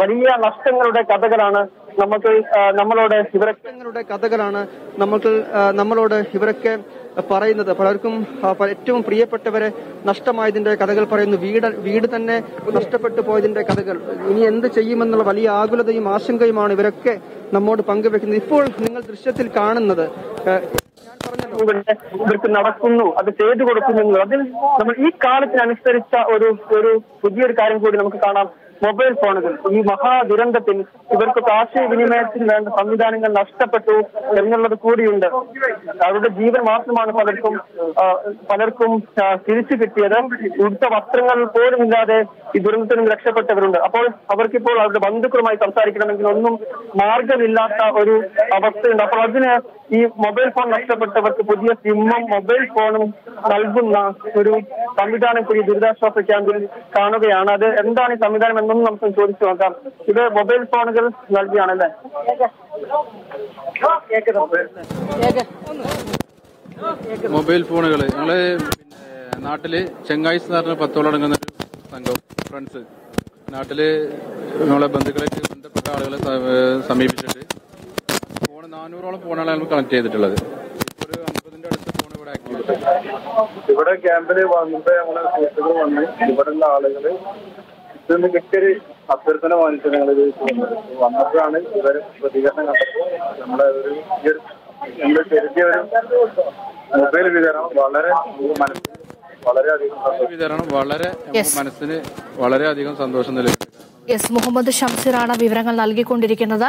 വലിയ നഷ്ടങ്ങളുടെ കഥകളാണ് നമുക്ക് നമ്മളോട് ഇവരൊക്കെ കഥകളാണ് നമുക്ക് നമ്മളോട് ഇവരൊക്കെ പറയുന്നത്. പലർക്കും ഏറ്റവും പ്രിയപ്പെട്ടവരെ നഷ്ടമായതിന്റെ കഥകൾ പറയുന്നു. വീട് വീട് തന്നെ നഷ്ടപ്പെട്ടു പോയതിന്റെ കഥകൾ. ഇനി എന്ത് ചെയ്യുമെന്നുള്ള വലിയ ആകുലതയും ആശങ്കയുമാണ് ഇവരൊക്കെ നമ്മോട് പങ്കുവെക്കുന്നത്. ഇപ്പോൾ നിങ്ങൾ ദൃശ്യത്തിൽ കാണുന്നത് ഇവിടെ ഇവർക്ക് നടക്കുന്നു അത് ചെയ്തു കൊടുക്കുന്നു അതിൽ നമ്മൾ ഈ കാലത്തിനനുസരിച്ച ഒരു ഒരു പുതിയൊരു കാര്യം കൂടി നമുക്ക് കാണാം. മൊബൈൽ ഫോണുകൾ. ഈ മഹാദുരന്തത്തിൽ ഇവർക്ക് ആശയവിനിമയത്തിന് വേണ്ട സംവിധാനങ്ങൾ നഷ്ടപ്പെട്ടു എന്നുള്ളത് കൂടിയുണ്ട്. അവരുടെ ജീവൻ മാത്രമാണ് പലർക്കും പലർക്കും തിരിച്ചു കിട്ടിയത്. ഉടുത്ത വസ്ത്രങ്ങൾ പോലും ഇല്ലാതെ ഈ ദുരന്തത്തിൽ നിന്ന് രക്ഷപ്പെട്ടവരുണ്ട്. അപ്പോൾ അവർക്കിപ്പോൾ അവരുടെ ബന്ധുക്കളുമായി സംസാരിക്കണമെങ്കിൽ ഒന്നും മാർഗമില്ലാത്ത ഒരു അവസ്ഥയുണ്ട്. അപ്പോൾ അതിന് ഈ മൊബൈൽ ഫോൺ നഷ്ടപ്പെട്ടവർക്ക് പുതിയ സിമ്മും മൊബൈൽ ഫോണും നൽകുന്ന ഒരു സംവിധാനം കൂടി ദുരിതാശ്വാസ ക്യാമ്പിൽ കാണുകയാണ്. അത് എന്താണ് ഈ സംവിധാനം എന്നൊന്നും നമുക്ക് ചോദിച്ചു നോക്കാം. ഇത് മൊബൈൽ ഫോണുകൾ നൽകിയാണല്ലേ മൊബൈൽ ഫോണുകൾ ഞങ്ങൾ നാട്ടിൽ ചെങ്ങായി സാറിന് പത്തോളടങ്ങുന്ന ഒരു സംഘം ഫ്രണ്ട്സ്. നാട്ടിൽ നമ്മളെ ബന്ധുക്കളായിട്ട് ബന്ധപ്പെട്ട ആളുകളെ സമീപിച്ചിട്ട് നാനൂറോളം ഫോണാണ് നമ്മൾ കണക്ട് ചെയ്തിട്ടുള്ളത്. ഒരു അമ്പതിന്റെ അടുത്ത് ഫോൺ ഇവിടെ ആക്റ്റീവ് ഇവിടെ ക്യാമ്പിൽ വന്നിട്ട് നമ്മളെ സുഹൃത്തുക്കൾ വന്ന് ഇവിടെയുള്ള ആളുകൾ ഇതൊന്ന് കിട്ടിയൊരു അഭ്യർത്ഥന വാങ്ങിച്ചു ഞങ്ങൾ വന്നപ്പോഴാണ് ഇവർ പ്രതികരണം കണ്ടപ്പോൾ നമ്മളെ ഒരു നമ്മൾ കരുതിയ ഒരു മൊബൈൽ വിതരണം വളരെ മനസ്സിൽ വിതരണം വളരെ. മനസ്സിന് വളരെയധികം സന്തോഷം നൽകി. എസ് മുഹമ്മദ് ഷംസീറാണ് വിവരങ്ങൾ നൽകിക്കൊണ്ടിരിക്കുന്നത്.